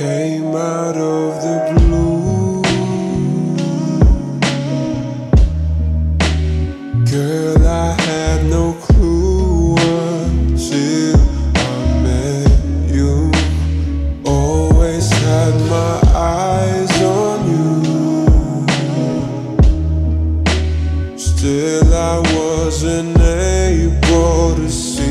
came out of the blue. Girl, I had no clue until I met you. Always had my eyes on you. Still, I wasn't able to see.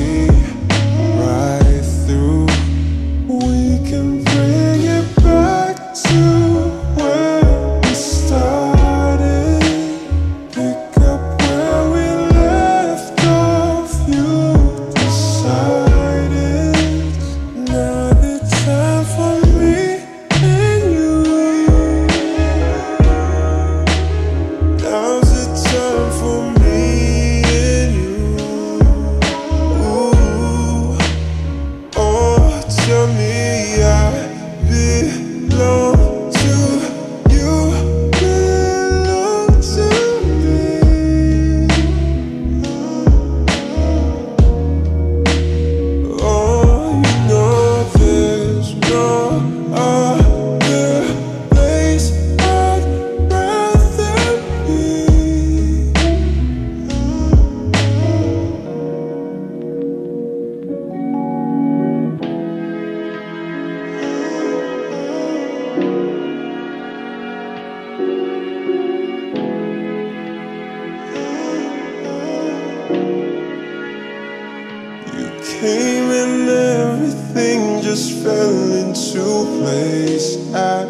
Came and everything just fell into place. At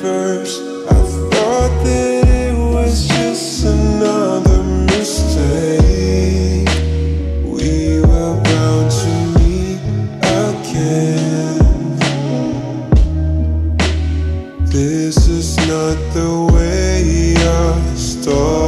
first, I thought that it was just another mistake. We were bound to meet again. This is not the way our story